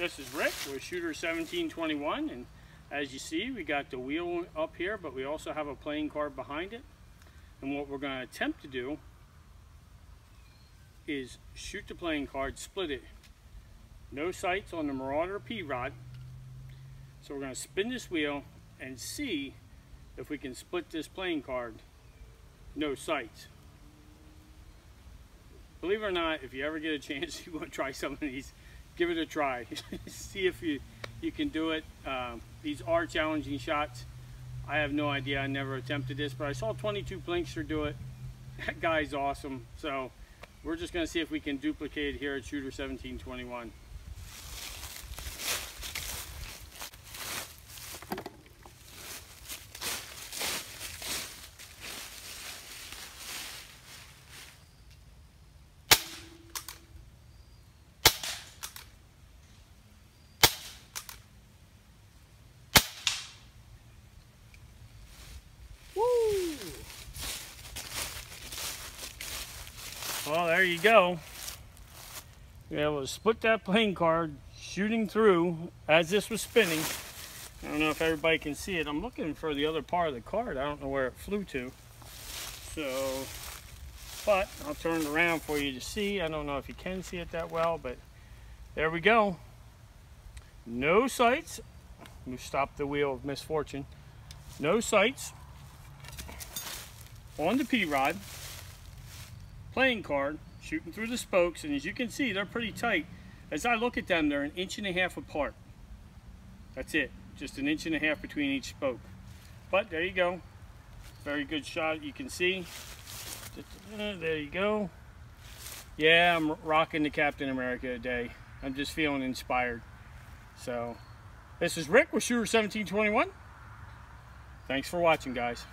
This is Rick with Shooter 1721 and as you see we got the wheel up here but we also have a playing card behind it and what we're going to attempt to do is shoot the playing card, split it. No sights on the Marauder P-Rod. So we're going to spin this wheel and see if we can split this playing card. No sights. Believe it or not, if you ever get a chance, you want to try some of these, give it a try. See if you, you can do it. Um, these are challenging shots. I have no idea. I never attempted this, but I saw 22 Plinkster do it. That guy's awesome. So we're just going to see if we can duplicate it here at Shooter 1721. Well, there you go. You're able to split that playing card shooting through as this was spinning. I don't know if everybody can see it. I'm looking for the other part of the card. I don't know where it flew to. So, but I'll turn it around for you to see. I don't know if you can see it that well, but there we go. No sights. We stopped the wheel of misfortune. No sights on the P-Rod playing card shooting through the spokes and as you can see they're pretty tight. As I look at them they're an inch and a half apart. That's it just an inch and a half between each spoke. But there you go. Very good shot you can see. There you go. Yeah I'm rocking the Captain America today. I'm just feeling inspired. So this is Rick with Shooter 1721 thanks for watching guys